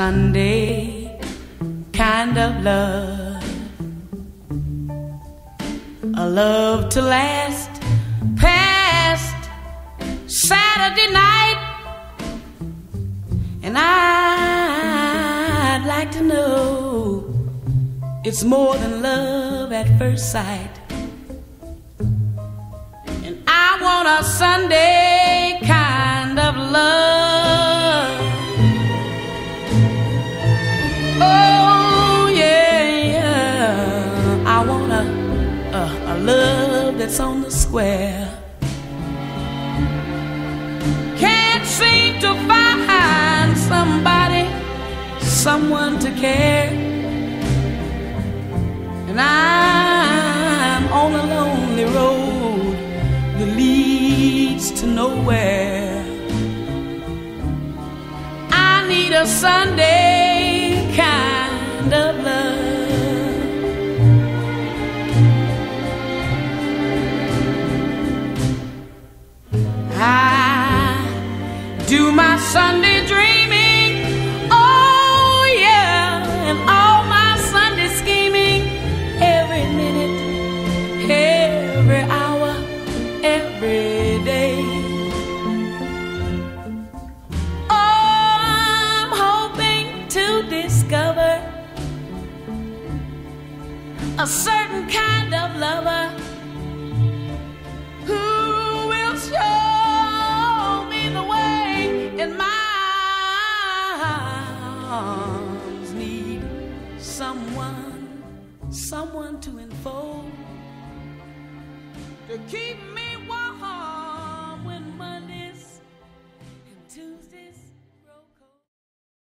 Sunday kind of love. A love to last past Saturday night. And I'd like to know it's more than love at first sight. And I want a Sunday I want a, a, uh, a love that's on the square. Can't seem to find somebody, someone to care. And I'm on a lonely road that leads to nowhere. I need a Sunday Sunday dreaming, oh yeah, and all my Sunday scheming. Every minute, every hour, every day. Oh, I'm hoping to discover a certain kind of lover arms need someone someone to enfold to keep